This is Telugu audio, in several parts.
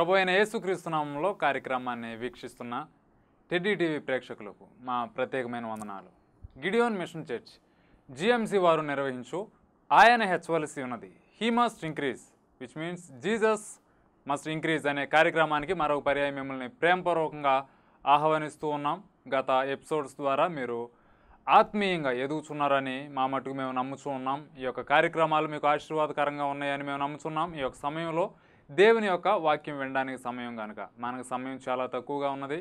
ప్రభు అయిన యేసుక్రీస్తునామంలో కార్యక్రమాన్ని వీక్షిస్తున్న టెడ్డీ టీవీ ప్రేక్షకులకు మా ప్రత్యేకమైన వందనాలు. గిడియోన్ మిషన్ చర్చ్ జిఎంసి వారు నిర్వహించు ఆయన హెచ్వలసి ఉన్నది. He must increase which means Jesus must increase అనే కార్యక్రమానికి మరొక పర్యాయం మిమ్మల్ని ప్రేమపూర్వకంగా ఆహ్వానిస్తూ ఉన్నాం. గత ఎపిసోడ్స్ ద్వారా మీరు ఆత్మీయంగా ఎదుగుచున్నారని మా మటుకు మేము నమ్ముచూ ఉన్నాం. ఈ యొక్క కార్యక్రమాలు మీకు ఆశీర్వాదకరంగా ఉన్నాయని మేము నమ్ముచున్నాం. ఈ యొక్క సమయంలో దేవుని యొక్క వాక్యం వినడానికి సమయం కనుక మనకు సమయం చాలా తక్కువగా ఉన్నది.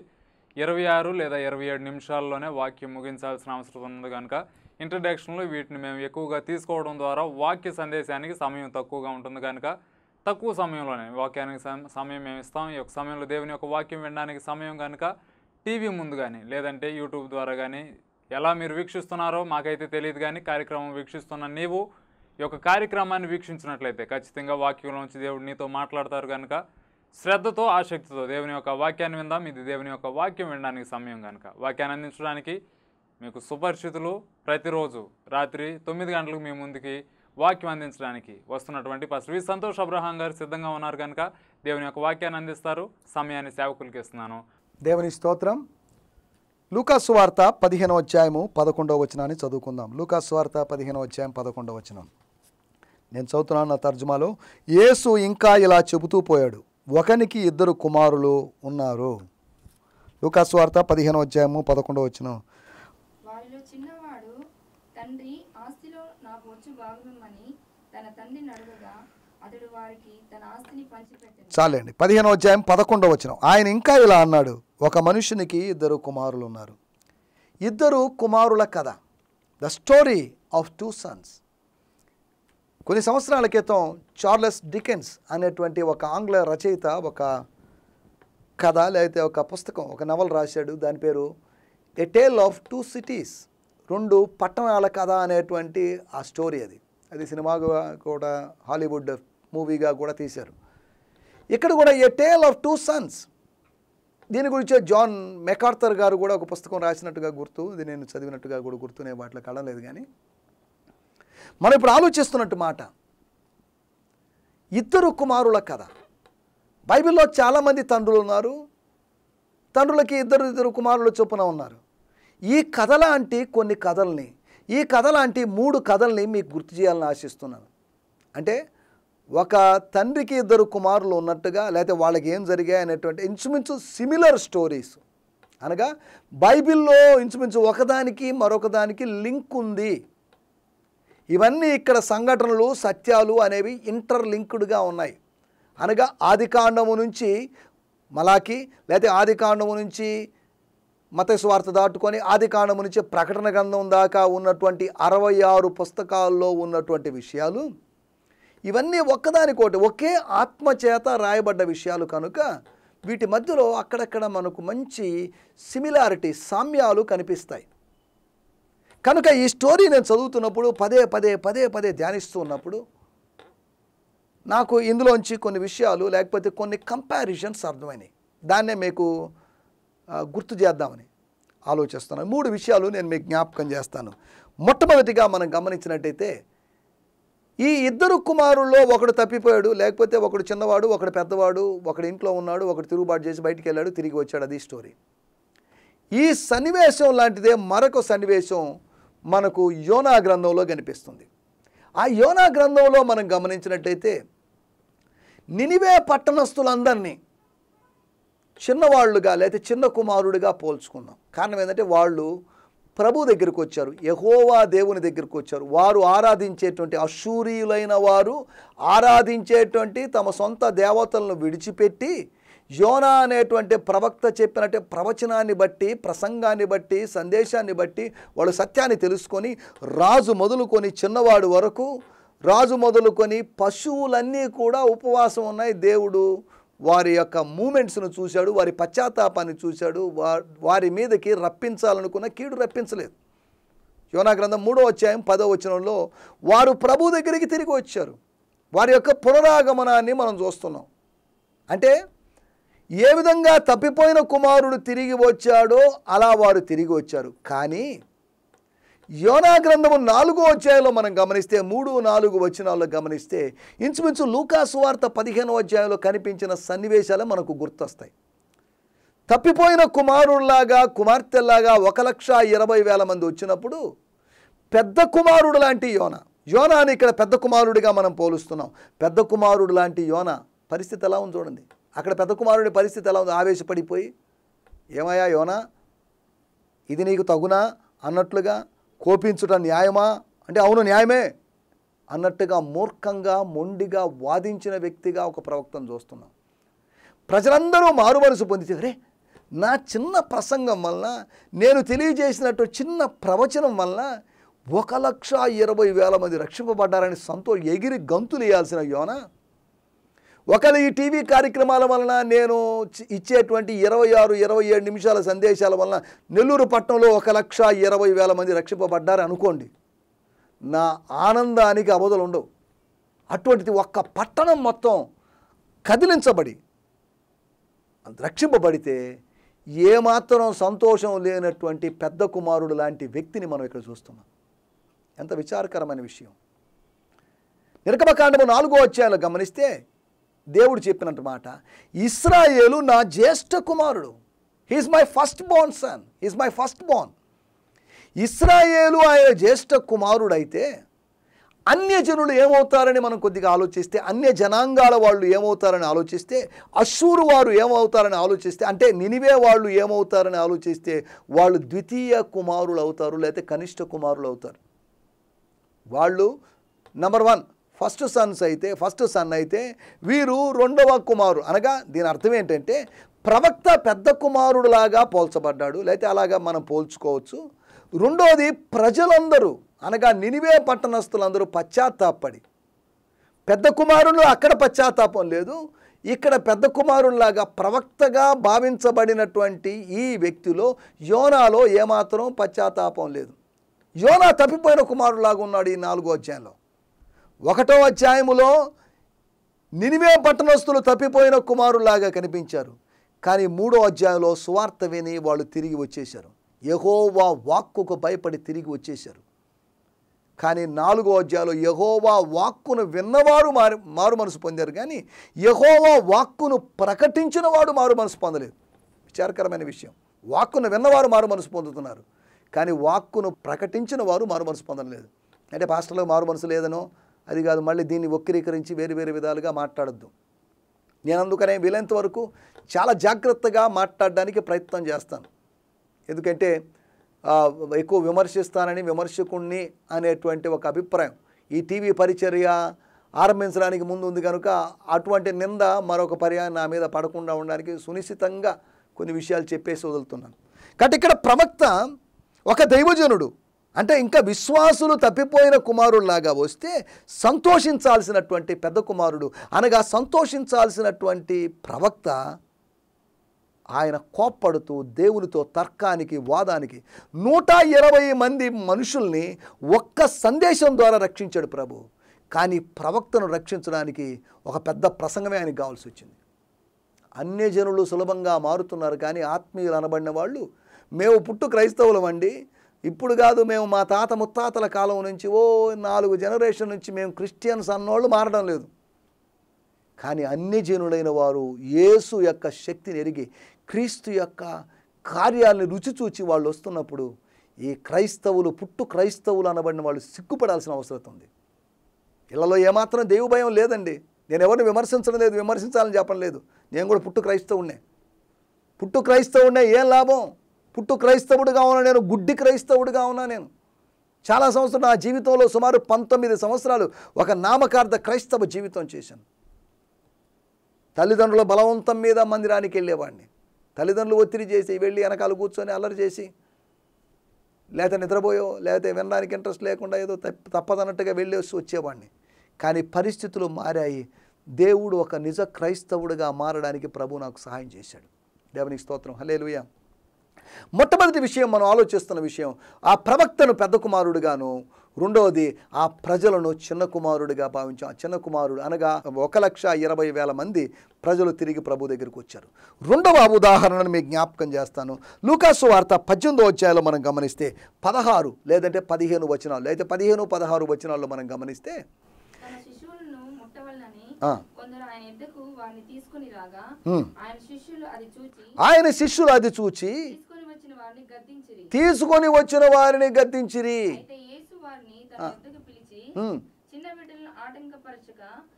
ఇరవై ఆరు లేదా ఇరవై ఏడు నిమిషాల్లోనే వాక్యం ముగించాల్సిన అవసరం ఉంది కనుక ఇంట్రడక్షన్లో వీటిని మేము ఎక్కువగా తీసుకోవడం ద్వారా వాక్య సందేశానికి సమయం తక్కువగా ఉంటుంది కనుక తక్కువ సమయంలోనే వాక్యానికి సమయం మేము ఇస్తాం. ఈ యొక్క సమయంలో దేవుని యొక్క వాక్యం వినడానికి సమయం కనుక టీవీ ముందు కానీ లేదంటే యూట్యూబ్ ద్వారా కానీ ఎలా మీరు వీక్షిస్తున్నారో మాకైతే తెలియదు కానీ కార్యక్రమం వీక్షిస్తున్న నీవు ఈ యొక్క కార్యక్రమాన్ని వీక్షించినట్లయితే ఖచ్చితంగా వాక్యంలోంచి దేవుడు నీతో మాట్లాడతారు కనుక శ్రద్ధతో ఆసక్తితో దేవుని యొక్క వాక్యాన్ని విందాం. ఇది దేవుని యొక్క వాక్యం వినడానికి సమయం కనుక వాక్యాన్ని అందించడానికి మీకు సుపరిచితులు ప్రతిరోజు రాత్రి తొమ్మిది గంటలకు మీ ముందుకి వాక్యం అందించడానికి వస్తున్నటువంటి పాస్టర్ వి. సంతోష్ అబ్రహాం గారు సిద్ధంగా ఉన్నారు కనుక దేవుని యొక్క వాక్యాన్ని అందిస్తారు. సమయాన్ని సేవకులకి ఇస్తున్నాను. దేవుని స్తోత్రం. లూకాసు వార్త పదిహేనో అధ్యాయము పదకొండవ వచనాన్ని చదువుకుందాం. లూకాసు వార్త పదిహేనో అధ్యాయం పదకొండవ వచనం. నేను చదువుతున్నాను నా తర్జుమాలో. యేసు ఇంకా ఇలా చెబుతూ పోయాడు. ఒకనికి ఇద్దరు కుమారులు ఉన్నారు. లూకాసు వార్త పదిహేనవ అధ్యాయము పదకొండవ వచనం. వారిలో చిన్నవాడు తండ్రి ఆస్తిలో నాకు వచ్చు భాగమని తన తండ్రిని అడుగగా అతడు వారికి తన ఆస్తిని పంచిపెట్టాడు. చాలండి. అధ్యాయం పదకొండవ వచనం. ఆయన ఇంకా ఇలా అన్నాడు ఒక మనుషునికి ఇద్దరు కుమారులు ఉన్నారు. ఇద్దరు కుమారుల కథ. The story of two sons. కొన్ని సంవత్సరాల క్రితం చార్లెస్ డికెన్స్ అనేటువంటి ఒక ఆంగ్ల రచయిత ఒక కథ లేకపోతే ఒక పుస్తకం ఒక నవల రాశాడు. దాని పేరు a tale of two cities రెండు పట్టణాల కథ అనేటువంటి ఆ స్టోరీ అది. అది సినిమాగా కూడా హాలీవుడ్ మూవీగా కూడా తీశారు. ఇక్కడ కూడా a tale of two sons దీని గురించి జాన్ మెకార్థర్ గారు కూడా ఒక పుస్తకం రాసినట్టుగా గుర్తు. ఇది నేను చదివినట్టుగా కూడా గుర్తునే వాటిలో కడం కానీ. మనం ఇప్పుడు ఆలోచిస్తున్నట్టు మాట. ఇద్దరు కుమారుల కథ. బైబిల్లో చాలామంది తండ్రులు ఉన్నారు. తండ్రులకి ఇద్దరు ఇద్దరు కుమారులు చొప్పున ఉన్నారు. ఈ కథ లాంటి కొన్ని కథల్ని ఈ కథ లాంటి మూడు కథల్ని మీకు గుర్తు చేయాలని ఆశిస్తున్నాను. అంటే ఒక తండ్రికి ఇద్దరు కుమారులు ఉన్నట్టుగా లేకపోతే వాళ్ళకి ఏం జరిగాయి అనేటువంటి ఇంచుమించు సిమిలర్ స్టోరీస్ అనగా బైబిల్లో ఇంచుమించు ఒకదానికి మరొకదానికి లింక్ ఉంది. ఇవన్నీ ఇక్కడ సంఘటనలు సత్యాలు అనేవి ఇంటర్లింక్డ్గా ఉన్నాయి. అనగా ఆదికాండము నుంచి మలాకి లేకపోతే ఆదికాండము నుంచి మత స్వార్థ దాటుకొని ఆదికాండము నుంచి ప్రకటన గ్రంథం దాకా ఉన్నటువంటి అరవై ఆరు పుస్తకాల్లో ఉన్నటువంటి విషయాలు ఇవన్నీ ఒక్కదానికోటి ఒకే ఆత్మచేత రాయబడ్డ విషయాలు కనుక వీటి మధ్యలో అక్కడక్కడ మనకు మంచి సిమిలారిటీ సామ్యాలు కనిపిస్తాయి. కనుక ఈ స్టోరీ నేను చదువుతున్నప్పుడు పదే పదే పదే పదే ధ్యానిస్తూ ఉన్నప్పుడు నాకు ఇందులోంచి కొన్ని విషయాలు లేకపోతే కొన్ని కంపారిజన్స్ అర్థమైనాయి. దాన్నే మీకు గుర్తు చేద్దామని ఆలోచిస్తున్నాను. మూడు విషయాలు నేను మీకు జ్ఞాపకం చేస్తాను. మొట్టమొదటిగా మనం గమనించినట్టయితే ఈ ఇద్దరు కుమారుల్లో ఒకడు తప్పిపోయాడు లేకపోతే ఒకడు చిన్నవాడు ఒకడు పెద్దవాడు ఒకడు ఇంట్లో ఉన్నాడు ఒకడు తిరుగుబాటు చేసి బయటికి వెళ్ళాడు తిరిగి వచ్చాడు. అది స్టోరీ. ఈ సన్నివేశం లాంటిదే మరొక సన్నివేశం మనకు యోనా గ్రంథంలో కనిపిస్తుంది. ఆ యోనా గ్రంథంలో మనం గమనించినట్టయితే నినివే పట్టణస్థులందరినీ చిన్నవాళ్ళుగా లేకపోతే చిన్న కుమారుడిగా పోల్చుకున్నాం కారణం ఏంటంటే వాళ్ళు ప్రభు దగ్గరికి వచ్చారు యహోవా దేవుని దగ్గరికి వచ్చారు. వారు ఆరాధించేటువంటి అశూరియులైన వారు ఆరాధించేటువంటి తమ సొంత దేవతలను విడిచిపెట్టి యోనా అనేటువంటి ప్రవక్త చెప్పినట్టే ప్రవచనాన్ని బట్టి ప్రసంగాన్ని బట్టి సందేశాన్ని బట్టి వాళ్ళు సత్యాన్ని తెలుసుకొని రాజు మొదలుకొని చిన్నవాడు వరకు రాజు మొదలుకొని పశువులన్నీ కూడా ఉపవాసం ఉన్నాయి. దేవుడు వారి యొక్క మూమెంట్స్ను చూశాడు వారి పశ్చాత్తాపాన్ని చూశాడు వా- వారి మీదకి రప్పించాలనుకున్న కీడు రప్పించలేదు. యోనా గ్రంథం మూడో అధ్యాయం పదో వచనంలో వారు ప్రభు దగ్గరికి తిరిగి వచ్చారు. వారి యొక్క పునరాగమనాన్ని మనం చూస్తున్నాం. అంటే ఏ విధంగా తప్పిపోయిన కుమారుడు తిరిగి వచ్చాడో అలా వారు తిరిగి వచ్చారు. కానీ యోనా గ్రంథము నాలుగో అధ్యాయంలో మనం గమనిస్తే మూడు నాలుగు వచనాల్లో గమనిస్తే ఇంచుమించు లూకా వార్త పదిహేనో అధ్యాయంలో కనిపించిన సన్నివేశాలు మనకు గుర్తొస్తాయి. తప్పిపోయిన కుమారుడిలాగా కుమార్తెలాగా ఒక లక్ష ఇరవై వేల మంది వచ్చినప్పుడు పెద్ద కుమారుడు లాంటి యోన యోనాని ఇక్కడ పెద్ద కుమారుడిగా మనం పోలుస్తున్నాం. పెద్ద కుమారుడు లాంటి యోన పరిస్థితి ఎలా ఉంది చూడండి. అక్కడ పెద్ద కుమారుడి పరిస్థితి ఎలా ఉంది ఆవేశపడిపోయి ఏమయ్యా యోనా ఇది నీకు తగునా? అన్నట్లుగా కోపించుట న్యాయమా? అంటే అవును న్యాయమే. అన్నట్టుగా మూర్ఖంగా మొండిగా వాదించిన వ్యక్తిగా ఒక ప్రవక్తను చూస్తున్నాం. ప్రజలందరూ మారుమనసు పొందితే రే నా చిన్న ప్రసంగం వలన నేను తెలియజేసినట్టు చిన్న ప్రవచనం వలన ఒక లక్ష ఇరవై వేల మంది రక్షింపబడ్డారని సంతో ఎగిరి గంతులు వేయాల్సిన యోన ఒకవేళ ఈ టీవీ కార్యక్రమాల వలన నేను ఇచ్చేటువంటి ఇరవై ఆరు ఇరవై ఏడు నిమిషాల సందేశాల వలన నెల్లూరు పట్టణంలో ఒక లక్ష ఇరవై వేల మంది రక్షింపబడ్డారు అనుకోండి నా ఆనందానికి అవధులు ఉండవు. అటువంటిది ఒక్క పట్టణం మొత్తం కదిలించబడి రక్షింపబడితే ఏమాత్రం సంతోషం లేనటువంటి పెద్ద కుమారుడు లాంటి వ్యక్తిని మనం ఇక్కడ చూస్తున్నాం. ఎంత విచారకరమైన విషయం. నిర్గమకాండము నాలుగో అధ్యాయంలో గమనిస్తే దేవుడు చెప్పినట్టు మాట ఇస్రాయేలు నా జ్యేష్ఠ కుమారుడు. He's my first born son he's my first born ఇస్రాయేలు ఆయన జ్యేష్ఠ కుమారుడైతే అన్యజనులు ఏమవుతారని మనం కొద్దిగా ఆలోచిస్తే అన్య జనాంగాల వాళ్ళు ఏమవుతారని ఆలోచిస్తే అశూరు వారు ఏమవుతారని ఆలోచిస్తే అంటే నినివే వాళ్ళు ఏమవుతారని ఆలోచిస్తే వాళ్ళు ద్వితీయ కుమారులు అవుతారు లేకపోతే కనిష్ట కుమారులు అవుతారు. వాళ్ళు నెంబర్ వన్ ఫస్ట్ సన్స్ అయితే ఫస్ట్ సన్ అయితే వీరు రెండవ కుమారు అనగా దీని అర్థం ఏంటంటే ప్రవక్త పెద్ద కుమారుడులాగా పోల్చబడ్డాడు. లేకపోతే అలాగా మనం పోల్చుకోవచ్చు. రెండోది ప్రజలందరూ అనగా నినివే పట్టణస్థులందరూ పశ్చాత్తాపడి. పెద్ద కుమారులు అక్కడ పశ్చాత్తాపం లేదు. ఇక్కడ పెద్ద కుమారుల్లాగా ప్రవక్తగా భావించబడినటువంటి ఈ వ్యక్తిలో యోనాలో ఏమాత్రం పశ్చాత్తాపం లేదు. యోనా తప్పిపోయిన కుమారులాగా ఉన్నాడు ఈ నాలుగో అధ్యాయంలో. ఒకటో అధ్యాయములో నినివే పట్టణస్తులు తప్పిపోయిన కుమారులాగా కనిపించారు. కానీ మూడో అధ్యాయంలో సువార్త విని వాళ్ళు తిరిగి వచ్చేశారు. యహోవా వాక్కుకు భయపడి తిరిగి వచ్చేశారు. కానీ నాలుగో అధ్యాయంలో యహోవా వాక్కును విన్నవారు మారు మారు మనసు పొందారు. కానీ యహోవా వాక్కును ప్రకటించిన వాడు మారు మనసు పొందలేదు. విచారకరమైన విషయం. వాక్కును విన్నవారు మారు మనసు పొందుతున్నారు. కానీ వాక్కును ప్రకటించిన వారు మారు మనసు పొందలేదు. అంటే పాస్టర్లకు మారు మనసు లేదనో అది కాదు మళ్ళీ దీన్ని వక్రీకరించి వేరు వేరు విధాలుగా మాట్లాడద్దు. నేను అందుకనే వీలైనంత వరకు చాలా జాగ్రత్తగా మాట్లాడడానికి ప్రయత్నం చేస్తాను. ఎందుకంటే ఎక్కువ విమర్శిస్తానని విమర్శకుణ్ణి అనేటువంటి ఒక అభిప్రాయం. ఈ టీవీ పరిచర్య ఆరంభించడానికి ముందు ఉంది కనుక అటువంటి నింద మరొక పర్యాయం నా మీద పడకుండా ఉండడానికి సునిశ్చితంగా కొన్ని విషయాలు చెప్పేసి వదులుతున్నాను. కాబట్టి ఇక్కడ ప్రవక్త ఒక దైవజనుడు అంటే ఇంకా విశ్వాసులు తప్పిపోయిన కుమారుడులాగా వస్తే సంతోషించాల్సినటువంటి పెద్ద కుమారుడు అనగా సంతోషించాల్సినటువంటి ప్రవక్త ఆయన కోప్పడుతూ దేవునితో తర్కానికి వాదానికి నూట ఇరవై మంది మనుషుల్ని ఒక్క సందేశం ద్వారా రక్షించాడు ప్రభు. కానీ ప్రవక్తను రక్షించడానికి ఒక పెద్ద ప్రసంగమే ఆయనకి కావాల్సి వచ్చింది. అన్యజనులు సులభంగా మారుతున్నారు కానీ ఆత్మీయులు అనబడిన వాళ్ళు మేము పుట్టు క్రైస్తవులం అండి ఇప్పుడు కాదు మేము మా తాత ముత్తాతల కాలం నుంచి ఓ నాలుగు జనరేషన్ నుంచి మేము క్రిస్టియన్స్ అన్నోళ్ళు మారడం లేదు. కానీ అన్ని జనులైన వారు యేసు యొక్క శక్తిని ఎరిగి క్రీస్తు యొక్క కార్యాలను రుచి చూచి వాళ్ళు వస్తున్నప్పుడు ఈ క్రైస్తవులు పుట్టు క్రైస్తవులు అనబడిన వాళ్ళు సిగ్గుపడాల్సిన అవసరం ఉంది. ఇళ్ళలో ఏమాత్రం దేవు భయం లేదండి. నేను ఎవరిని విమర్శించడం లేదు విమర్శించాలని చెప్పడం లేదు. నేను కూడా పుట్టు క్రైస్తవుడినే పుట్టు క్రైస్తవుడినే ఏం లాభం? పుట్టు క్రైస్తవుడిగా ఉన్నా నేను గుడ్డి క్రైస్తవుడిగా ఉన్నా నేను. చాలా సంవత్సరాలు నా జీవితంలో సుమారు పంతొమ్మిది సంవత్సరాలు ఒక నామకార్థ క్రైస్తవ జీవితం చేశాను. తల్లిదండ్రుల బలవంతం మీద మందిరానికి వెళ్ళేవాడిని. తల్లిదండ్రులు ఒత్తిడి చేసి వెళ్ళి వెనకాల కూర్చొని అల్లరి చేసి లేకపోతే నిద్రపోయో లేకపోతే వినడానికి ఇంట్రెస్ట్ లేకుండా ఏదో తప్ప తప్పదన్నట్టుగా వెళ్ళేసి వచ్చేవాడిని. కానీ పరిస్థితులు మారాయి. దేవుడు ఒక నిజ క్రైస్తవుడిగా మారడానికి ప్రభు నాకు సహాయం చేశాడు. దేవునికి స్తోత్రం. హలేలుయ మొట్టమొదటి విషయం మనం ఆలోచిస్తున్న విషయం ఆ ప్రవక్తను పెద్ద కుమారుడుగాను రెండవది ఆ ప్రజలను చిన్న కుమారుడిగా భావించాం ఆ చిన్న కుమారుడు అనగా ఒక లక్ష ఇరవై వేల మంది ప్రజలు తిరిగి ప్రభు దగ్గరికి వచ్చారు. రెండవ ఉదాహరణను మీకు జ్ఞాపకం చేస్తాను. లూకాసు వార్త పద్దెనిమిదో అధ్యాయంలో మనం గమనిస్తే పదహారు లేదంటే పదిహేను వచనాలు లేదా పదిహేను పదహారు వచనాల్లో మనం గమనిస్తే. ఆయన శిష్యులు అది చూచి తీసుకొని వచ్చిన వారిని గద్దించిరి.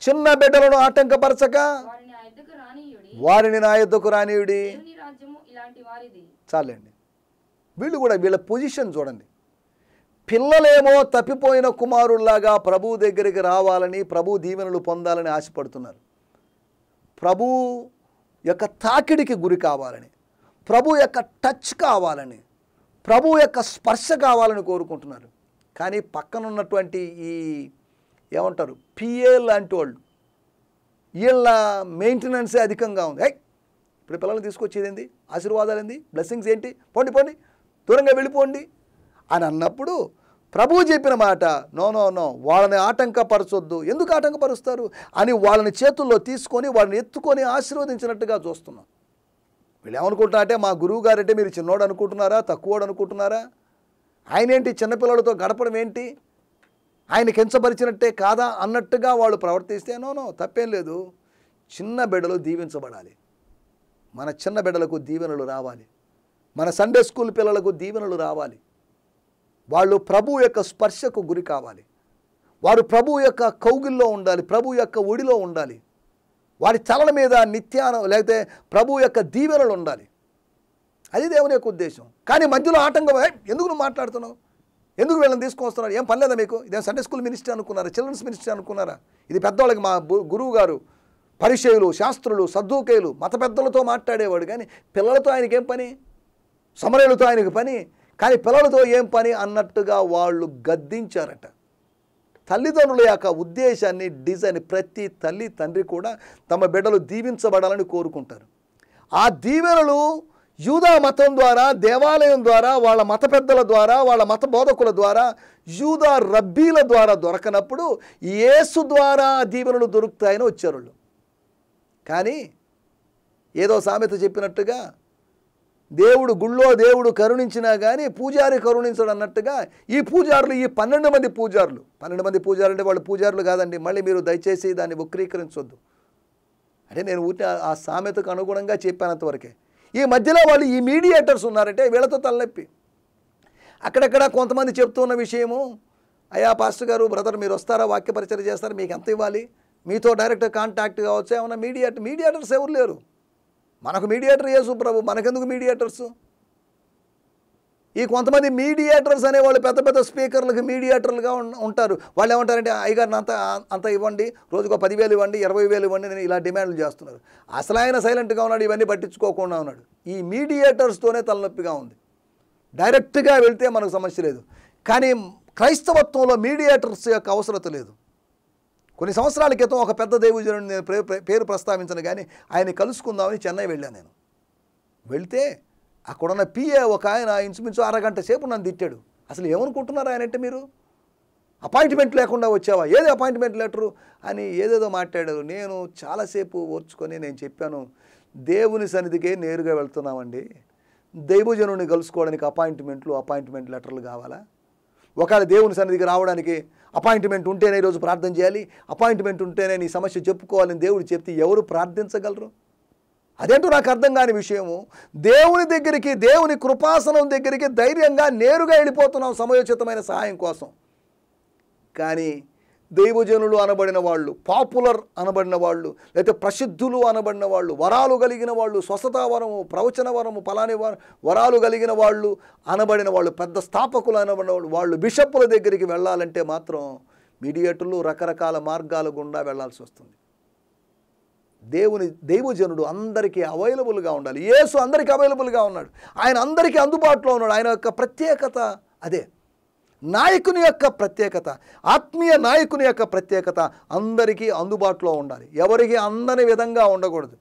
చిన్న బిడ్డలను ఆటంకపరచక వారిని ఆ ఎద్దకు రానియుడి. నా చాలండి. వీళ్ళు కూడా వీళ్ళ పొజిషన్ చూడండి. పిల్లలేమో తప్పిపోయిన కుమారుల్లాగా ప్రభు దగ్గరికి రావాలని ప్రభు దీవెనలు పొందాలని ఆశపడుతున్నారు. ప్రభు యొక్క తాకిడికి గురి కావాలని. ప్రభు యొక్క టచ్ కావాలని ప్రభు యొక్క స్పర్శ కావాలని కోరుకుంటున్నారు. కానీ పక్కన ఉన్నటువంటి ఈ ఏమంటారు పిఏ లాంటి వాళ్ళు వీళ్ళ మెయింటెనెన్సే అధికంగా ఉంది. హై ఇప్పుడు పిల్లల్ని తీసుకొచ్చేది ఏంది? ఆశీర్వాదాలు ఏంది? బ్లెస్సింగ్స్ ఏంటి? పోండి పోండి దూరంగా వెళ్ళిపోండి అని అన్నప్పుడు ప్రభువు చెప్పిన మాట నో నో నో వాళ్ళని ఆటంకపరచొద్దు. ఎందుకు ఆటంకపరుస్తారు? అని వాళ్ళని చేతుల్లో తీసుకొని వాళ్ళని ఎత్తుకొని ఆశీర్వదించినట్టుగా చూస్తున్నాం. వీళ్ళు అంటే మా గురువు గారంటే మీరు చిన్నోడు అనుకుంటున్నారా? తక్కువోడు అనుకుంటున్నారా? ఆయన ఏంటి చిన్నపిల్లలతో గడపడం ఏంటి? ఆయన కించపరిచినట్టే కాదా అన్నట్టుగా వాళ్ళు ప్రవర్తిస్తే నోనో తప్పేం లేదు. చిన్న బిడ్డలు దీవించబడాలి. మన చిన్న బిడ్డలకు దీవెనలు రావాలి. మన సండే స్కూల్ పిల్లలకు దీవెనలు రావాలి. వాళ్ళు ప్రభు యొక్క స్పర్శకు గురి కావాలి. వారు ప్రభు యొక్క కౌగిల్లో ఉండాలి ప్రభు యొక్క ఒడిలో ఉండాలి. వారి తలల మీద నిత్యాన లేకపోతే ప్రభు యొక్క దీవెనలు ఉండాలి. అది దేవుని యొక్క ఉద్దేశం. కానీ మధ్యలో ఆటంకం ఎందుకు నువ్వు మాట్లాడుతున్నావు? ఎందుకు వీళ్ళని తీసుకొస్తున్నారు ఏం పనిలేదా మీకు? ఇదేం సండే స్కూల్ మినిస్టర్ అనుకున్నారా? చిల్డ్రన్స్ మినిస్టర్ అనుకున్నారా? ఇది పెద్దవాళ్ళకి మా గురువు గారు పరిచయులు శాస్త్రులు సద్దుకేయులు మత పెద్దలతో మాట్లాడేవాడు. కానీ పిల్లలతో ఆయనకేం పని? సమరయులతో ఆయనకి పని? కానీ పిల్లలతో ఏం పని? అన్నట్టుగా వాళ్ళు గద్దించారట. తల్లిదండ్రుల యొక్క ఉద్దేశాన్ని డిజైన్ ప్రతి తల్లి తండ్రి కూడా తమ బిడ్డలు దీవించబడాలని కోరుకుంటారు. ఆ దీవెనలు యూదా మతం ద్వారా దేవాలయం ద్వారా వాళ్ళ మత పెద్దల ద్వారా వాళ్ళ మత బోధకుల ద్వారా యూదా రబ్బీల ద్వారా దొరకనప్పుడు యేసు ద్వారా దీవెనలు దొరుకుతాయని వచ్చారు కానీ ఏదో సామెత చెప్పినట్టుగా దేవుడు గుళ్ళో దేవుడు కరుణించినా కానీ పూజారి కరుణించడు అన్నట్టుగా ఈ పూజారులు ఈ పన్నెండు మంది పూజారులు. పన్నెండు మంది పూజారులు అంటే వాళ్ళు పూజారులు కాదండి. మళ్ళీ మీరు దయచేసి దాన్ని వక్రీకరించొద్దు. అంటే నేను ఊరిని ఆ- సామెతకు అనుగుణంగా చెప్పానంతవరకే. ఈ మధ్యలో వాళ్ళు ఈ మీడియేటర్స్ ఉన్నారంటే వీళ్ళతో తలనొప్పి. అక్కడక్కడ కొంతమంది చెప్తున్న విషయము అయ్యా పాస్టర్ గారు బ్రదర్ మీరు వస్తారా? వాక్యపరిచయం చేస్తారా? మీకు ఎంత ఇవ్వాలి? మీతో డైరెక్ట్ కాంటాక్ట్ కావచ్చు? ఏమన్నా మీడియేటర్ మీడియేటర్స్ ఎవరు లేరు. మనకు మీడియేటర్ యేసు ప్రభు మనకెందుకు మీడియేటర్స్ ఈ కొంతమంది మీడియేటర్స్ అనేవాళ్ళు పెద్ద పెద్ద స్పీకర్లకు మీడియేటర్లుగా ఉంటారు. వాళ్ళు ఏమంటారంటే అయ్యగారిని అంత అంత ఇవ్వండి రోజుకో పదివేలు ఇవ్వండి ఇరవై వేలు ఇవ్వండి నేను ఇలా డిమాండ్లు చేస్తున్నారు. అసలు ఆయన సైలెంట్గా ఉన్నాడు ఇవన్నీ పట్టించుకోకుండా ఉన్నాడు. ఈ మీడియేటర్స్తోనే తలనొప్పిగా ఉంది. డైరెక్ట్గా వెళ్తే మనకు సమస్య లేదు. కానీ క్రైస్తవత్వంలో మీడియేటర్స్ యొక్క అవసరత లేదు. కొన్ని సంవత్సరాల క్రితం ఒక పెద్ద దేవుజనుడు నేను పేరు ప్రస్తావించను కానీ ఆయన కలుసుకుందామని చెన్నై వెళ్ళాను నేను. వెళ్తే అక్కడున్న పిఏ ఒక ఆయన ఇంచుమించు అరగంట సేపు నన్ను తిట్టాడు. అసలు ఏమనుకుంటున్నారు ఆయన అంటే మీరు? అపాయింట్మెంట్ లేకుండా వచ్చావా? ఏది అపాయింట్మెంట్ లెటరు? అని ఏదేదో మాట్లాడారు. నేను చాలాసేపు ఓర్చుకొని నేను చెప్పాను దేవుని సన్నిధికే నేరుగా వెళ్తున్నామండి. దైవజనుని కలుసుకోవడానికి అపాయింట్మెంట్లు అపాయింట్మెంట్ లెటర్లు కావాలా? ఒకవేళ దేవుని సన్నిధికి రావడానికి అపాయింట్మెంట్ ఉంటేనే ఈరోజు ప్రార్థన చేయాలి. అపాయింట్మెంట్ ఉంటేనే నీ సమస్య చెప్పుకోవాలని దేవుడు చెప్తే ఎవరు ప్రార్థించగలరు? అదేంటో నాకు అర్థం కాని విషయము. దేవుని దగ్గరికి దేవుని కృపాసనం దగ్గరికి ధైర్యంగా నేరుగా వెళ్ళిపోతున్నాం సమయోచితమైన సహాయం కోసం. కానీ దైవజనులు అనబడిన వాళ్ళు పాపులర్ అనబడిన వాళ్ళు లేకపోతే ప్రసిద్ధులు అనబడిన వాళ్ళు వరాలు కలిగిన వాళ్ళు స్వస్థతా వరము ప్రవచన వరము పలాని వరాలు కలిగిన వాళ్ళు అనబడిన వాళ్ళు పెద్ద స్థాపకులు అనబడిన వాళ్ళు వాళ్ళు బిషప్పుల దగ్గరికి వెళ్ళాలంటే మాత్రం మీడియేటర్లు రకరకాల మార్గాల గుండా వెళ్ళాల్సి వస్తుంది. దేవుని దైవజనుడు అందరికీ అవైలబుల్గా ఉండాలి. యేసు అందరికీ అవైలబుల్గా ఉన్నాడు. ఆయన అందరికీ అందుబాటులో ఉన్నాడు. ఆయన యొక్క ప్రత్యేకత అదే. నాయకుని యొక్క ప్రత్యేకత ఆత్మీయ నాయకుని యొక్క ప్రత్యేకత అందరికీ అందుబాటులో ఉండాలి. ఎవరికి అందని విధంగా ఉండకూడదు.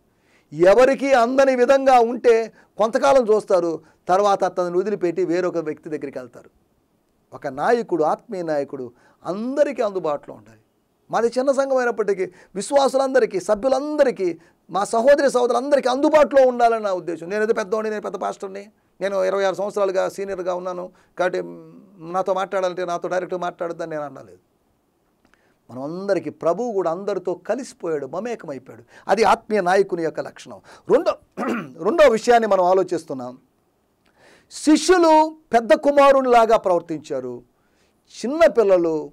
ఎవరికి అందని విధంగా ఉంటే కొంతకాలం చూస్తారు తర్వాత అతను వదిలిపెట్టి వేరొక వ్యక్తి దగ్గరికి వెళ్తారు. ఒక నాయకుడు ఆత్మీయ నాయకుడు అందరికీ అందుబాటులో ఉండాలి. మాది చిన్న సంఘం అయినప్పటికీ విశ్వాసులందరికీ సభ్యులందరికీ మా సహోదరి సహోదరులందరికీ అందుబాటులో ఉండాలని నా ఉద్దేశం. నేనైతే పెద్దవాడిని నేను పెద్ద పాస్టర్ని నేను ఇరవై ఆరు సంవత్సరాలుగా సీనియర్గా ఉన్నాను కాబట్టి నాతో మాట్లాడాలంటే నాతో డైరెక్ట్గా మాట్లాడద్దని నేను అనలేదు. మనం అందరికీ ప్రభువు కూడా అందరితో కలిసిపోయాడు మమేకమైపోయాడు. అది ఆత్మీయ నాయకుని యొక్క లక్షణం. రెండో రెండో విషయాన్ని మనం ఆలోచిస్తున్నాం. శిష్యులు పెద్ద కుమారునిలాగా ప్రవర్తించారు. చిన్న పిల్లలు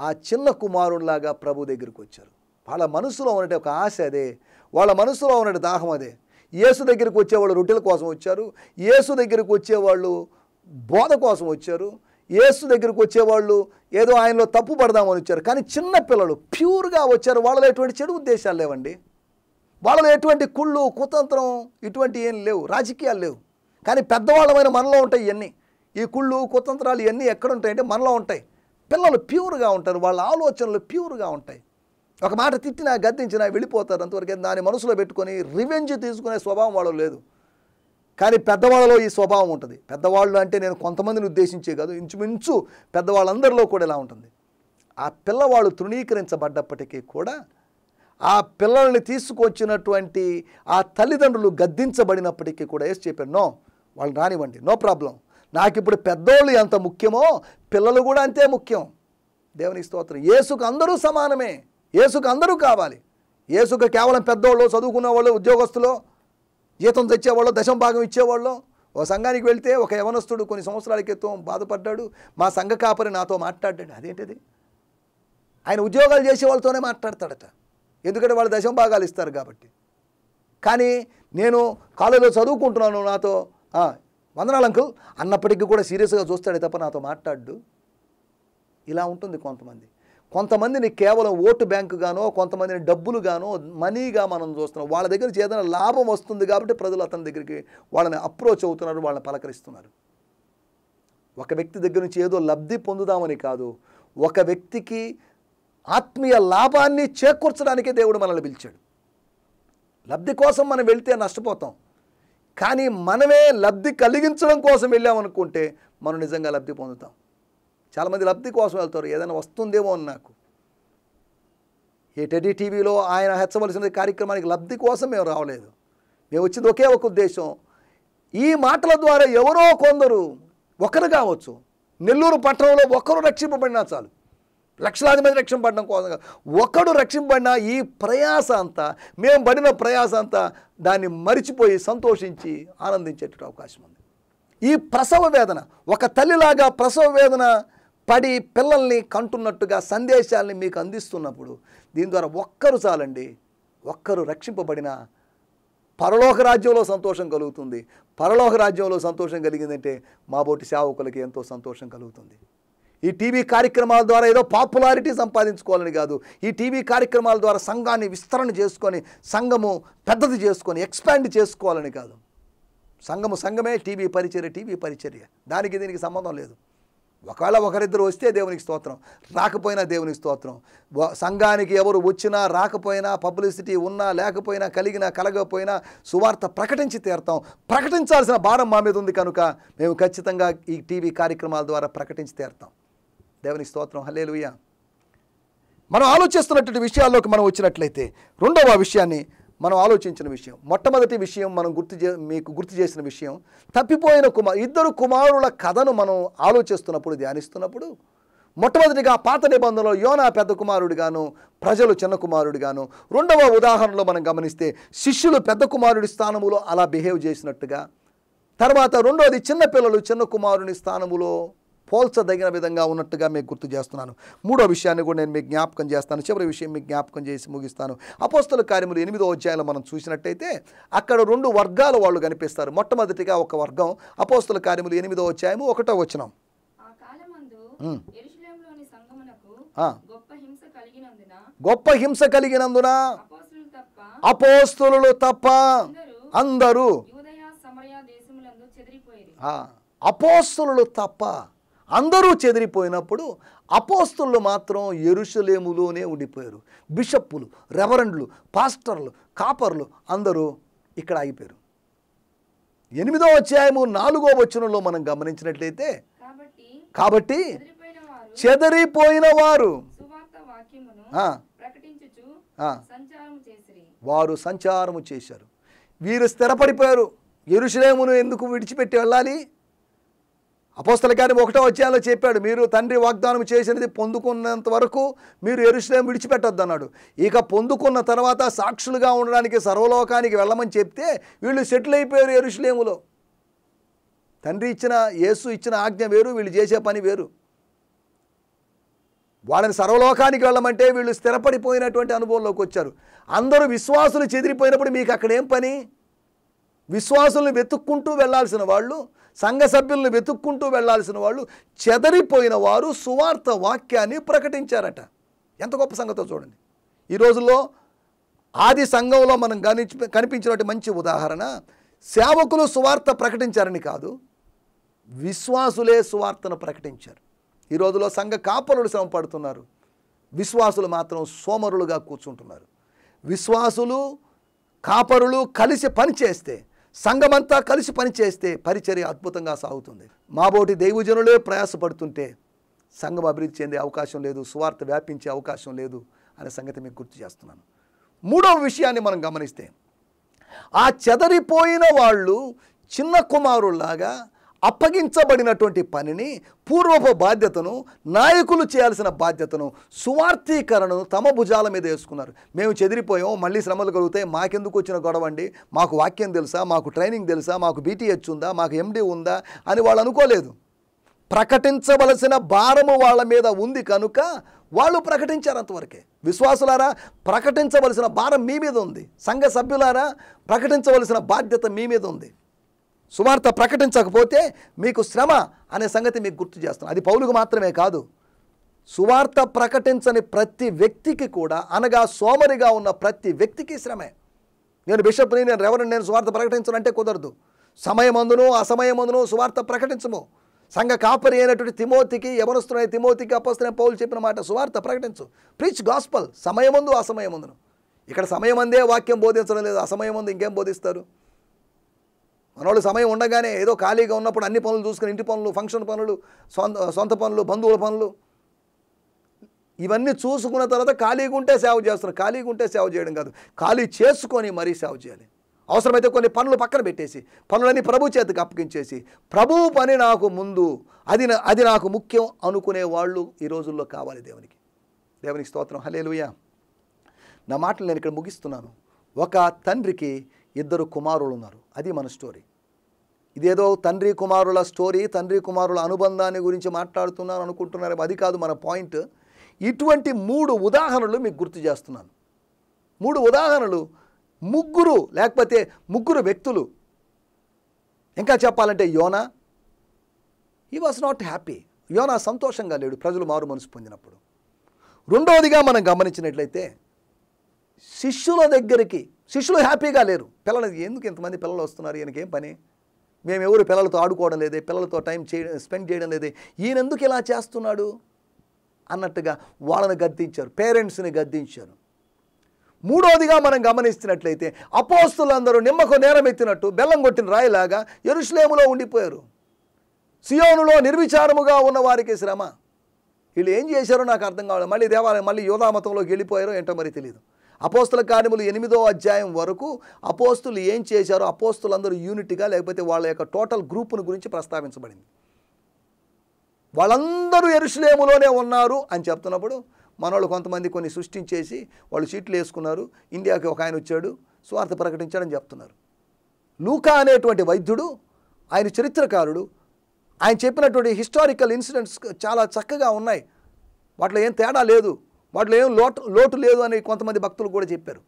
ఆ చిన్న కుమారునిలాగా ప్రభు దగ్గరికి వచ్చారు. వాళ్ళ మనసులో ఉన్నట్టు ఒక ఆశ అదే. వాళ్ళ మనసులో ఉన్నటువంటి దాహం అదే. యేసు దగ్గరికి వచ్చేవాళ్ళు రొట్టెల కోసం వచ్చారు. యేసు దగ్గరికి వచ్చేవాళ్ళు బోధ కోసం వచ్చారు. యేసు దగ్గరికి వచ్చేవాళ్ళు ఏదో ఆయనలో తప్పు పడదామని వచ్చారు. కానీ చిన్న పిల్లలు ప్యూర్గా వచ్చారు. వాళ్ళలో ఎటువంటి చెడు ఉద్దేశాలు లేవండి. వాళ్ళలో ఎటువంటి కుళ్ళు కుతంత్రం ఇటువంటి ఏం లేవు. రాజకీయాలు లేవు. కానీ పెద్దవాళ్ళమైన మనలో ఉంటాయి ఇవన్నీ ఈ కుళ్ళు కుతంత్రాలు ఇవన్నీ ఎక్కడ ఉంటాయంటే మనలో ఉంటాయి. పిల్లలు ప్యూర్గా ఉంటారు. వాళ్ళ ఆలోచనలు ప్యూర్గా ఉంటాయి. ఒక మాట తిట్టినా గద్దించినా వెళ్ళిపోతారు. అంతవరకు దాని మనసులో పెట్టుకొని రివెంజ్ తీసుకునే స్వభావం వాళ్ళు లేదు. కానీ పెద్దవాళ్ళలో ఈ స్వభావం ఉంటుంది. పెద్దవాళ్ళు అంటే నేను కొంతమందిని ఉద్దేశించే కాదు ఇంచుమించు పెద్దవాళ్ళందరిలో కూడా ఇలా ఉంటుంది. ఆ పిల్లవాళ్ళు తృణీకరించబడ్డప్పటికీ కూడా ఆ పిల్లల్ని తీసుకొచ్చినటువంటి ఆ తల్లిదండ్రులు గద్దించబడినప్పటికీ కూడా వేసి చెప్పారు నో వాళ్ళు రానివ్వండి నో ప్రాబ్లం. నాకు ఇప్పుడు పెద్దోళ్ళు ఎంత ముఖ్యమో పిల్లలు కూడా అంతే ముఖ్యం. దేవుని స్తోత్రం. యేసుకు అందరూ సమానమే. యేసుకు అందరూ కావాలి. యేసుకు కేవలం పెద్దోళ్ళు చదువుకున్న వాళ్ళు ఉద్యోగస్తులు జీతం తెచ్చేవాళ్ళు దశం భాగం ఇచ్చేవాళ్ళు. ఓ సంఘానికి వెళ్తే ఒక యవనస్తుడు కొన్ని సంవత్సరాల క్రితం బాధపడ్డాడు. మా సంఘ కాపరి నాతో మాట్లాడాడు అదేంటిది? ఆయన ఉద్యోగాలు చేసే వాళ్ళతోనే మాట్లాడతాడట. ఎందుకంటే వాళ్ళు దశం భాగాలు ఇస్తారు కాబట్టి. కానీ నేను కాలేజీలో చదువుకుంటున్నాను నాతో. వందనాలు అంకుల్. అన్నప్పటికీ కూడా సీరియస్గా చూస్తాడే తప్ప నాతో మాట్లాడు. ఇలా ఉంటుంది కొంతమంది. కొంతమందిని కేవలం ఓటు బ్యాంకు గానో కొంతమందిని డబ్బులు గానో మనీగా మనం చూస్తున్నాం. వాళ్ళ దగ్గర నుంచి ఏదైనా లాభం వస్తుంది కాబట్టి ప్రజలు అతని దగ్గరికి వాళ్ళని అప్రోచ్ అవుతున్నారు వాళ్ళని పలకరిస్తున్నారు. ఒక వ్యక్తి దగ్గర నుంచి ఏదో లబ్ధి పొందుదామని కాదు ఒక వ్యక్తికి ఆత్మీయ లాభాన్ని చేకూర్చడానికే దేవుడు మనల్ని పిలిచాడు. లబ్ధి కోసం మనం వెళ్తే నష్టపోతాం. కానీ మనమే లబ్ధి కలిగించడం కోసం వెళ్ళామనుకుంటే మనం నిజంగా లబ్ధి పొందుతాం. చాలామంది లబ్ధి కోసం వెళ్తారు ఏదైనా వస్తుందేమో అని నాకు. ఈ టెడీ టీవీలో ఆయన హెచ్చవలసిన కార్యక్రమానికి లబ్ధి కోసం మేము రావలేదు. మేము వచ్చింది ఒకే ఒక ఉద్దేశం. ఈ మాటల ద్వారా ఎవరో కొందరు ఒకరు కావచ్చు నెల్లూరు పట్టణంలో ఒకరు రక్షింపబడినా చాలు. లక్షలాది మంది రక్షింపబడడం కోసం ఒకడు రక్షింపబడిన ఈ ప్రయాస అంతా మేము పడిన ప్రయాస అంతా దాన్ని మరిచిపోయి సంతోషించి ఆనందించేట అవకాశం ఉంది. ఈ ప్రసవ వేదన ఒక తల్లిలాగా ప్రసవ వేదన పడి పిల్లల్ని కంటున్నట్టుగా సందేశాల్ని మీకు అందిస్తున్నప్పుడు దీని ద్వారా ఒక్కరు చాలండి. ఒక్కరు రక్షింపబడిన పరలోక రాజ్యంలో సంతోషం కలుగుతుంది. పరలోక రాజ్యంలో సంతోషం కలిగిందంటే మా బోటి సేవకులకి ఎంతో సంతోషం కలుగుతుంది. ఈ టీవీ కార్యక్రమాల ద్వారా ఏదో పాపులారిటీ సంపాదించుకోవాలని కాదు. ఈ టీవీ కార్యక్రమాల ద్వారా సంఘాన్ని విస్తరణ చేసుకొని సంఘము పెద్దది చేసుకొని ఎక్స్పాండ్ చేసుకోవాలని కాదు. సంఘము సంఘమే టీవీ పరిచర్య టీవీ పరిచర్య. దానికి దీనికి సంబంధం లేదు. ఒకవేళ ఒకరిద్దరు వస్తే దేవునికి స్తోత్రం రాకపోయినా దేవునికి స్తోత్రం. సంఘానికి ఎవరు వచ్చినా రాకపోయినా పబ్లిసిటీ ఉన్నా లేకపోయినా కలిగినా కలగకపోయినా సువార్త ప్రకటించి తీరుతాం. ప్రకటించాల్సిన భారం మా మీద ఉంది కనుక మేము ఖచ్చితంగా ఈ టీవీ కార్యక్రమాల ద్వారా ప్రకటించి తీరుతాం. దేవునికి స్తోత్రం. హల్లేలుయ్యా మనం ఆలోచిస్తున్నటువంటి విషయాల్లోకి మనం వచ్చినట్లయితే రెండవ విషయాన్ని మనం ఆలోచించిన విషయం మొట్టమొదటి విషయం మనం గుర్తు చే మీకు గుర్తు చేసిన విషయం తప్పిపోయిన కుమార్ ఇద్దరు కుమారుల కథను మనం ఆలోచిస్తున్నప్పుడు ధ్యానిస్తున్నప్పుడు మొట్టమొదటిగా పాత నిబంధనలో యోనా పెద్ద కుమారుడిగాను ప్రజలు చిన్న కుమారుడిగాను రెండవ ఉదాహరణలో మనం గమనిస్తే శిష్యులు పెద్ద కుమారుడి స్థానములో అలా బిహేవ్ చేసినట్టుగా తర్వాత రెండవది చిన్నపిల్లలు చిన్న కుమారుని స్థానములో పోల్చదగిన విధంగా ఉన్నట్టుగా మీకు గుర్తు చేస్తున్నాను. మూడో విషయాన్ని కూడా నేను మీకు జ్ఞాపకం చేస్తాను. చివరి విషయం మీకు జ్ఞాపకం చేసి ముగిస్తాను. అపోస్తల కార్యములు ఎనిమిదో అధ్యాయంలో మనం చూసినట్టయితే అక్కడ రెండు వర్గాల వాళ్ళు కనిపిస్తారు. మొట్టమొదటిగా ఒక వర్గం అపోస్తల కార్యములు ఎనిమిదో అధ్యాయము ఒకటో వచనం. ఆ. గొప్ప హింస కలిగినందున అపోస్తులు తప్ప అందరూ అపోస్తులు తప్ప అందరూ చెదిరిపోయినప్పుడు అపోస్తులు మాత్రం ఎరుషలేములోనే ఉండిపోయారు. బిషప్పులు రెవరెండ్లు పాస్టర్లు కాపర్లు అందరూ ఇక్కడ ఆగిపోయారు. ఎనిమిదో అధ్యాయము నాలుగో వచనంలో మనం గమనించినట్లయితే కాబట్టి చెదిరిపోయిన వారు వారు సంచారము చేశారు. వీరు స్థిరపడిపోయారు. ఎరుషలేమును ఎందుకు విడిచిపెట్టి వెళ్ళాలి? అపోస్తల కార్యం ఒకటో అధ్యాయంలో చెప్పాడు మీరు తండ్రి వాగ్దానం చేసినది పొందుకున్నంత వరకు మీరు ఎరుసలేం విడిచిపెట్టొద్దు అన్నాడు. ఇక పొందుకున్న తర్వాత సాక్షులుగా ఉండడానికి సర్వలోకానికి వెళ్ళమని చెప్తే వీళ్ళు సెటిల్ అయిపోయారు ఎరుసలేములో తండ్రి ఇచ్చిన యేసు ఇచ్చిన ఆజ్ఞ వేరు వీళ్ళు చేసే పని వేరు. వాళ్ళని సర్వలోకానికి వెళ్ళమంటే వీళ్ళు స్థిరపడిపోయినటువంటి అనుభవంలోకి వచ్చారు. అందరూ విశ్వాసులు చెదిరిపోయినప్పుడు మీకు అక్కడ ఏం పని? విశ్వాసులను వెతుక్కుంటూ వెళ్ళాల్సిన వాళ్ళు సంఘ సభ్యులను వెతుక్కుంటూ వెళ్ళాల్సిన వాళ్ళు చెదరిపోయిన వారు సువార్త వాక్యాన్ని ప్రకటించారట. ఎంత గొప్ప సంగతో చూడండి. ఈ రోజుల్లో ఆది సంఘంలో మనం గణించి కనిపించినటువంటి మంచి ఉదాహరణ సేవకులు సువార్త ప్రకటించారని కాదు విశ్వాసులే సువార్తను ప్రకటించారు. ఈ రోజులో సంఘ కాపరులు శ్రమ పడుతున్నారు. విశ్వాసులు మాత్రం సోమరులుగా కూర్చుంటున్నారు. విశ్వాసులు కాపరులు కలిసి పనిచేస్తే సంఘమంతా కలిసి పనిచేస్తే పరిచర్య అద్భుతంగా సాగుతుంది. మాబోటి దైవజనులే ప్రయాసపడుతుంటే సంఘం అభివృద్ధి చెందే అవకాశం లేదు సువార్త వ్యాపించే అవకాశం లేదు అనే సంగతి మీకు గుర్తు చేస్తున్నాను. మూడవ విషయాన్ని మనం గమనిస్తే ఆ చెదరిపోయిన వాళ్ళు చిన్న కుమారుల్లాగా అప్పగించబడినటువంటి పనిని పూర్వపు బాధ్యతను నాయకులు చేయాల్సిన బాధ్యతను సువార్థీకరణను తమ భుజాల మీద వేసుకున్నారు. మేము చెదిరిపోయాం మళ్ళీ శ్రమలు కలుగుతాయి మాకెందుకు వచ్చిన గొడవ అండి? మాకు వాక్యం తెలుసా? మాకు ట్రైనింగ్ తెలుసా? మాకు బీటీహెచ్ ఉందా? మాకు ఎండి ఉందా? అని వాళ్ళు అనుకోలేదు. ప్రకటించవలసిన భారము వాళ్ళ మీద ఉంది కనుక వాళ్ళు ప్రకటించారు అంతవరకే. విశ్వాసులారా ప్రకటించవలసిన భారం మీ మీద ఉంది. సంఘ సభ్యులారా ప్రకటించవలసిన బాధ్యత మీ మీద ఉంది. సువార్త ప్రకటించకపోతే మీకు శ్రమ అనే సంగతి మీకు గుర్తు చేస్తాను. అది పౌలుకు మాత్రమే కాదు. సువార్త ప్రకటించని ప్రతి వ్యక్తికి కూడా అనగా సోమరిగా ఉన్న ప్రతి వ్యక్తికి శ్రమే. నేను బిషప్ని నేను రెవరెండ్ నేను సువార్త ప్రకటించనంటే కుదరదు. సమయమందును అసమయమందును సువార్త ప్రకటించము. సంఘ కాపరి అయినటువంటి తిమోతికి ఎవరొస్తున్నాయి తిమోతికి అపస్తున్న పౌలు చెప్పిన మాట సువార్త ప్రకటించు. ప్రీచ్ గాస్పల్ సమయమందు అసమయమందును. ఇక్కడ సమయమందే వాక్యం బోధించడం లేదు. అసమయం ఉంది ఇంకేం బోధిస్తారు? మనవాళ్ళు సమయం ఉండగానే ఏదో ఖాళీగా ఉన్నప్పుడు అన్ని పనులు చూసుకుని ఇంటి పనులు ఫంక్షన్ పనులు సొంత సొంత పనులు బంధువుల పనులు. ఇవన్నీ చూసుకున్న తర్వాత ఖాళీగా ఉంటే సేవ చేస్తున్నారు. ఖాళీగా ఉంటే సేవ చేయడం కాదు. ఖాళీ చేసుకొని మరీ సేవ చేయాలి. అవసరమైతే కొన్ని పనులు పక్కన పెట్టేసి పనులన్నీ ప్రభు చేతికి అప్పగించేసి ప్రభు పని నాకు ముందు అది అది నాకు ముఖ్యం అనుకునే వాళ్ళు ఈ రోజుల్లో కావాలి దేవునికి. దేవునికి స్తోత్రం. హలేలుయా నా మాటలు నేను ఇక్కడ ముగిస్తున్నాను. ఒక తండ్రికి ఇద్దరు కుమారులు ఉన్నారు. అది మన స్టోరీ. ఇదేదో తండ్రి కుమారుల స్టోరీ తండ్రి కుమారుల అనుబంధాన్ని గురించి మాట్లాడుతున్నాను అనుకుంటున్నారు. అది కాదు మన పాయింట్. ఇటువంటి మూడు ఉదాహరణలు మీకు గుర్తు చేస్తున్నాను. మూడు ఉదాహరణలు. ముగ్గురు లేకపోతే ముగ్గురు వ్యక్తులు. ఇంకా చెప్పాలంటే యోనా. ఈ వాజ్ నాట్ హ్యాపీ యోనా సంతోషంగా లేడు. ప్రజలు మారు మనసు పొందినప్పుడు. రెండవదిగా మనం గమనించినట్లయితే శిష్యుల దగ్గరికి శిష్యులు హ్యాపీగా లేరు. పిల్లలకి ఎందుకు ఇంతమంది పిల్లలు వస్తున్నారు? ఈయనకేం పని? మేము ఎవరు పిల్లలతో ఆడుకోవడం లేదే పిల్లలతో టైం చేయడం స్పెండ్ చేయడం లేదే ఈయనందుకు ఇలా చేస్తున్నాడు? అన్నట్టుగా వాళ్ళని గద్దించారు పేరెంట్స్ని గద్దించారు. మూడోదిగా మనం గమనిస్తున్నట్లయితే అపోస్తులందరూ నిమ్మకు నేరం ఎత్తినట్టు బెల్లం కొట్టిన రాయిలాగా ఎరుశ్లేములో ఉండిపోయారు. సియోనులో నిర్విచారముగా ఉన్న వారికి శ్రమ. వీళ్ళు ఏం చేశారో నాకు అర్థం కావాలి మళ్ళీ దేవాలయం మళ్ళీ యోధామతంలోకి వెళ్ళిపోయారో ఏంటో మరి తెలియదు అపోస్తుల కార్యములు ఎనిమిదో అధ్యాయం వరకు అపోస్తులు ఏం చేశారో అపోస్తులందరూ యూనిట్గా లేకపోతే వాళ్ళ యొక్క టోటల్ గ్రూపును గురించి ప్రస్తావించబడింది. వాళ్ళందరూ ఎరుసలేములోనే ఉన్నారు అని చెప్తున్నప్పుడు మనోళ్ళు కొంతమంది కొన్ని సృష్టించేసి వాళ్ళు సీట్లు వేసుకున్నారు ఇండియాకి ఒక ఆయన వచ్చాడు స్వార్థ ప్రకటించాడని చెప్తున్నారు. లూకా అనేటువంటి వైద్యుడు ఆయన చరిత్రకారుడు ఆయన చెప్పినటువంటి హిస్టారికల్ ఇన్సిడెంట్స్ చాలా చక్కగా ఉన్నాయి. వాటిలో ఏం తేడా లేదు. వాటిలో ఏం లోటు లోటు లేదు అని కొంతమంది భక్తులు కూడా చెప్పారు.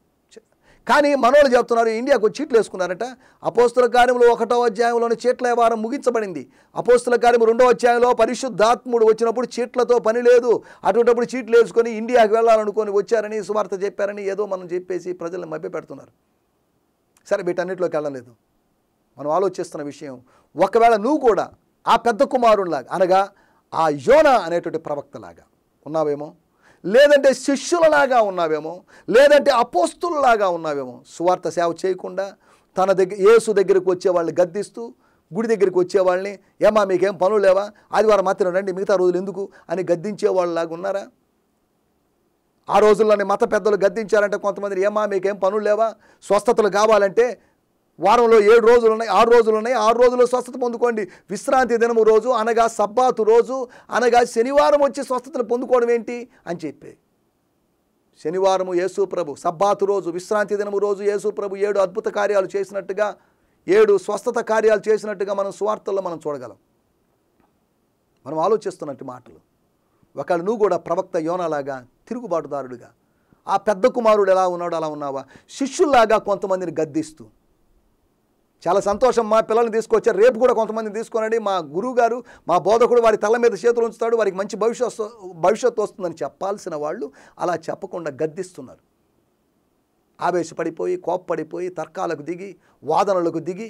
కానీ మనోళ్ళు చెప్తున్నారు ఇండియాకు చీట్లు వేసుకున్నారట. అపోస్తుల కార్యంలో ఒకటో అధ్యాయంలోని చీట్ల వ్యవహారం ముగించబడింది. అపోస్తుల కార్యం రెండో అధ్యాయంలో పరిశుద్ధాత్ముడు వచ్చినప్పుడు చీట్లతో పని లేదు. అటువంటిప్పుడు చీట్లు వేసుకొని ఇండియాకి వెళ్ళాలనుకొని వచ్చారని సువార్త చెప్పారని ఏదో మనం చెప్పేసి ప్రజలను మభ్యపెడుతున్నారు. సరే వీటన్నిటిలోకి వెళ్ళలేదు. మనం ఆలోచిస్తున్న విషయం ఒకవేళ నువ్వు కూడా ఆ పెద్ద కుమారునిలాగా అనగా ఆ యోన అనేటువంటి ప్రవక్తలాగా ఉన్నావేమో? లేదంటే శిష్యులలాగా ఉన్నావేమో లేదంటే అపోస్తులలాగా ఉన్నావేమో సువార్త సేవ చేయకుండా తన దగ్గర యేసు దగ్గరికి వచ్చే వాళ్ళని గద్దిస్తూ గుడి దగ్గరికి వచ్చేవాళ్ళని ఏమా మీకేం పనులు లేవా? ఆదివారం మాత్రం రండి మిగతా రోజులు ఎందుకు? అని గద్దించే వాళ్ళలాగా ఉన్నారా? ఆ రోజుల్లోనే మత పెద్దలు గద్దించారంటే కొంతమంది ఏమా మీకేం పనులు లేవా? స్వస్థతలు కావాలంటే వారంలో ఏడు రోజులు ఉన్నాయి ఆరు రోజులు ఉన్నాయి. ఆరు రోజులు స్వస్థత పొందుకోండి. విశ్రాంతి దినము రోజు అనగా సబ్బాతు రోజు అనగా శనివారం వచ్చి స్వస్థతను పొందుకోవడం ఏంటి అని చెప్పి. శనివారము యేసు ప్రభు సబ్బాతు రోజు విశ్రాంతి దినము రోజు యేసు ప్రభు ఏడు అద్భుత కార్యాలు చేసినట్టుగా ఏడు స్వస్థత కార్యాలు చేసినట్టుగా మనం సువార్తల్లో మనం చూడగలం. మనం ఆలోచిస్తున్నట్టు మాటలు. ఒకవేళ నువ్వు కూడా ప్రవక్త యోనలాగా తిరుగుబాటుదారుడిగా ఆ పెద్ద కుమారుడు ఎలా ఉన్నాడు అలా ఉన్నావా? శిష్యుల్లాగా కొంతమందిని గద్దిస్తూ చాలా సంతోషం. మా పిల్లల్ని తీసుకొచ్చారు. రేపు కూడా కొంతమంది తీసుకొనండి. మా గురువు గారు మా బోధకుడు వారి తల మీద చేతులు ఉంచుతాడు. వారికి మంచి భవిష్యత్తు భవిష్యత్తు వస్తుందని చెప్పాల్సిన వాళ్ళు అలా చెప్పకుండా గద్దిస్తున్నారు. ఆవేశపడిపోయి కోప్పడిపోయి తర్కాలకు దిగి వాదనలకు దిగి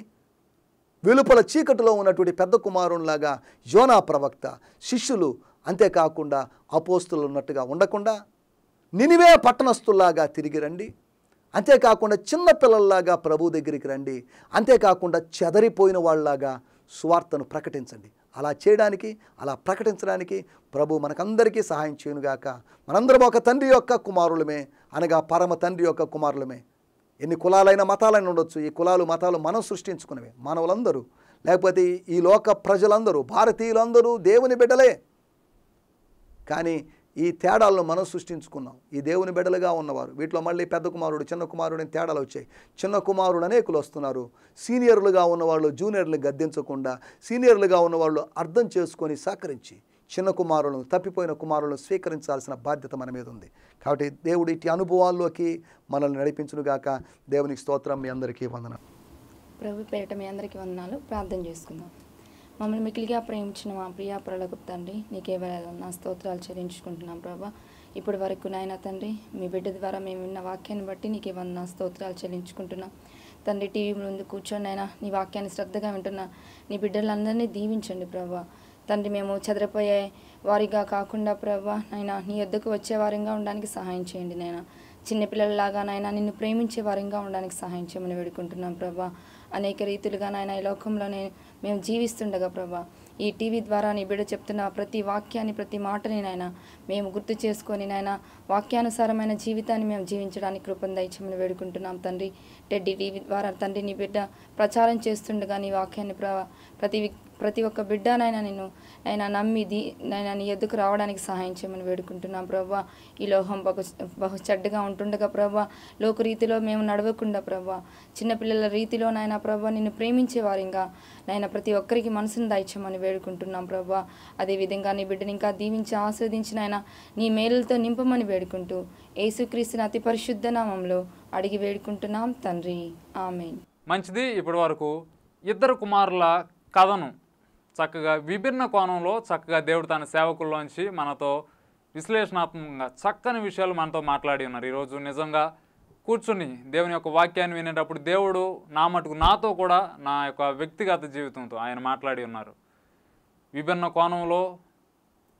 వెలుపల చీకటిలో ఉన్నటువంటి పెద్ద కుమారునిలాగా యోనా ప్రవక్త శిష్యులు అంతేకాకుండా అపోస్తులు ఉన్నట్టుగా ఉండకుండా నినివే పట్టణస్తుల్లాగా తిరిగి రండి. అంతేకాకుండా చిన్న పిల్లల్లాగా ప్రభు దగ్గరికి రండి. అంతేకాకుండా చెదరిపోయిన వాళ్ళలాగా సువార్తను ప్రకటించండి. అలా చేయడానికి అలా ప్రకటించడానికి ప్రభు మనకందరికీ సహాయం చేయనుగాక. మనందరం ఒక తండ్రి యొక్క కుమారులమే అనగా పరమ తండ్రి యొక్క కుమారులమే. ఎన్ని కులాలైన మతాలైన ఉండొచ్చు. ఈ కులాలు మతాలు మనం సృష్టించుకునేవి. మానవులందరూ లేకపోతే ఈ లోక ప్రజలందరూ భారతీయులందరూ దేవుని బిడ్డలే. కానీ ఈ తేడాలను మనం సృష్టించుకున్నాం. ఈ దేవుని బిడ్డలుగా ఉన్నవారు వీటిలో మళ్ళీ పెద్ద కుమారుడు చిన్న కుమారుడు అని తేడాలు వచ్చాయి. చిన్న కుమారుడు అనేకులు వస్తున్నారు. సీనియర్లుగా ఉన్నవాళ్ళు జూనియర్లు గద్దించకుండా సీనియర్లుగా ఉన్నవాళ్ళు అర్థం చేసుకొని సహకరించి చిన్న కుమారులను తప్పిపోయిన కుమారులను స్వీకరించాల్సిన బాధ్యత మన మీద ఉంది. కాబట్టి దేవుడు ఇట్టి అనుభవాల్లోకి మనల్ని నడిపించునుగాక దేవునికి స్తోత్రం. మీ అందరికీ వందనం ప్రభు పేట మీ అందరికీ వందనాలు. ప్రార్థన చేసుకుందాం. మమ్మల్ని మికిలిగా ప్రేమించిన మా ప్రియా ప్రలకు తండ్రి నీకే వేళ నా స్తోత్రాలు చెల్లించుకుంటున్నాం ప్రభా. ఇప్పటి వరకు నాయన తండ్రి మీ బిడ్డ ద్వారా మేము విన్న వాక్యాన్ని బట్టి నీకే వంద స్తోత్రాలు చెల్లించుకుంటున్నాం. తండ్రి టీవీ ముందు కూర్చొని అయినా నీ వాక్యాన్ని శ్రద్ధగా వింటున్నా. నీ బిడ్డలందరినీ దీవించండి ప్రభా. తండ్రి మేము చెదరిపోయే వారిగా కాకుండా ప్రభా నైనా నీ వద్దకు వచ్చే వారంగా ఉండడానికి సహాయం చేయండి నాయన. చిన్నపిల్లలలాగా నైనా నిన్ను ప్రేమించే వారంగా ఉండడానికి సహాయం చేయమని వేడుకుంటున్నాం ప్రభా. అనేక రీతులుగా నాయన ఈ లోకంలోనే మేము జీవిస్తుండగా ప్రభా. ఈ టీవీ ద్వారా నీ బిడ్డ చెప్తున్న ప్రతి వాక్యాన్ని ప్రతి మాటని నాయన మేము గుర్తు చేసుకొని నాయన వాక్యానుసారమైన జీవితాన్ని మేము జీవించడానికి కృపను దయచమని వేడుకుంటున్నాం తండ్రి. టెడ్డి టీవీ ద్వారా తండ్రి నీ బిడ్డ ప్రచారం చేస్తుండగా నీ వాక్యాన్ని ప్ర ప్రతి ప్రతి ఒక్క బిడ్డ నాయన నేను నైనా నమ్మి దీ నైనా నీ ఎద్దుకు రావడానికి సహాయం చేయమని వేడుకుంటున్నాం ప్రభా. ఈ లోహం బహు బహు చెడ్డగా ఉంటుండగా ప్రభా. లోక రీతిలో మేము నడవకుండా ప్రభా. చిన్నపిల్లల రీతిలో నాయన ప్రభా నిన్ను ప్రేమించే వారింగా నాయన ప్రతి ఒక్కరికి మనసును దాయిచ్చామని వేడుకుంటున్నాం ప్రభా. అదేవిధంగా నీ బిడ్డని ఇంకా దీవించి ఆస్వాదించిన ఆయన నీ మేలులతో నింపమని వేడుకుంటూ యేసుక్రీస్తుని అతి పరిశుద్ధ నామంలో అడిగి వేడుకుంటున్నాం తండ్రి. ఆమె మంచిది ఇప్పటి వరకు ఇద్దరు కుమారుల కథను చక్కగా విభిన్న కోణంలో చక్కగా దేవుడు తన సేవకుల్లోంచి మనతో విశ్లేషణాత్మకంగా చక్కని విషయాలు మనతో మాట్లాడి ఉన్నారు. ఈరోజు నిజంగా కూర్చుని దేవుని యొక్క వాక్యాన్ని వినేటప్పుడు దేవుడు నా మటుకు నాతో కూడా నా యొక్క వ్యక్తిగత జీవితంతో ఆయన మాట్లాడి ఉన్నారు. విభిన్న కోణంలో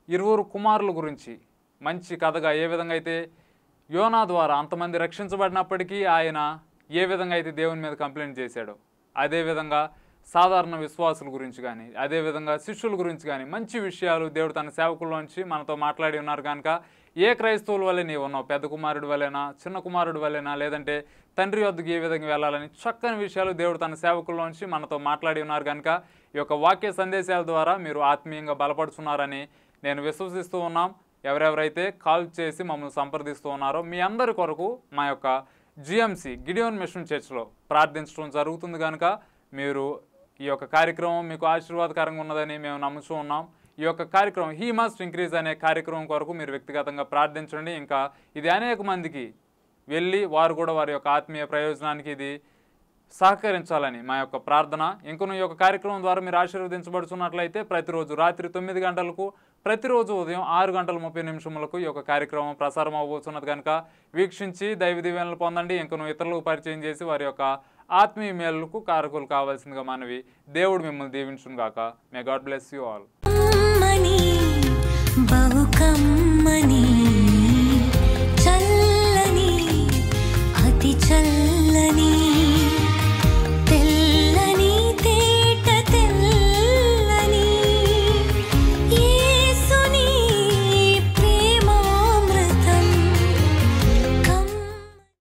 ఇరువురు కుమారుల గురించి మంచి కథగా ఏ విధంగా అయితే యోనా ద్వారా అంతమంది రక్షించబడినప్పటికీ ఆయన ఏ విధంగా అయితే దేవుని మీద కంప్లైంట్ చేశాడో అదేవిధంగా సాధారణ విశ్వాసుల గురించి కానీ అదేవిధంగా శిష్యుల గురించి కానీ మంచి విషయాలు దేవుడు తన సేవకుల్లోంచి మనతో మాట్లాడి ఉన్నారు కనుక ఏ క్రైస్తవుల వల్లే నీవు ఉన్నావు? పెద్ద కుమారుడు వల్లేనా? చిన్న కుమారుడు వల్లేనా? లేదంటే తండ్రి వద్దకు ఏ విధంగా వెళ్ళాలని చక్కని విషయాలు దేవుడు తన సేవకుల్లోంచి మనతో మాట్లాడి ఉన్నారు కనుక ఈ యొక్క వాక్య సందేశాల ద్వారా మీరు ఆత్మీయంగా బలపడుచున్నారని నేను విశ్వసిస్తూ ఉన్నాం. ఎవరెవరైతే కాల్ చేసి మమ్మల్ని సంప్రదిస్తూ ఉన్నారో మీ అందరి కొరకు మా యొక్క జిఎంసి గిడియోన్ మిషన్ చర్చ్లో ప్రార్థించడం జరుగుతుంది కనుక మీరు ఈ యొక్క కార్యక్రమం మీకు ఆశీర్వాదకరంగా ఉన్నదని మేము నమ్ముతూ ఉన్నాం. ఈ యొక్క కార్యక్రమం హీ మస్ట్ ఇంక్రీజ్ అనే కార్యక్రమం కొరకు మీరు వ్యక్తిగతంగా ప్రార్థించండి. ఇంకా ఇది అనేక మందికి వెళ్ళి వారు కూడా వారి యొక్క ఆత్మీయ ప్రయోజనానికి ఇది సహకరించాలని మా యొక్క ప్రార్థన. ఇంకొన ఈ యొక్క కార్యక్రమం ద్వారా మీరు ఆశీర్వదించబడుతున్నట్లయితే ప్రతిరోజు రాత్రి తొమ్మిది గంటలకు ప్రతిరోజు ఉదయం ఆరు గంటల ముప్పై నిమిషములకు ఈ యొక్క కార్యక్రమం ప్రసారం అవ్వబోతున్నది కనుక వీక్షించి దైవ దీవెనలు పొందండి. ఇంకొన ఇతరులకు పరిచయం చేసి వారి యొక్క ఆత్మీయ మేలుకు కారకులు కావాల్సిందిగా మనవి దేవుడు మిమ్మల్ని దీవించును గాక. May God bless you all కమ్మని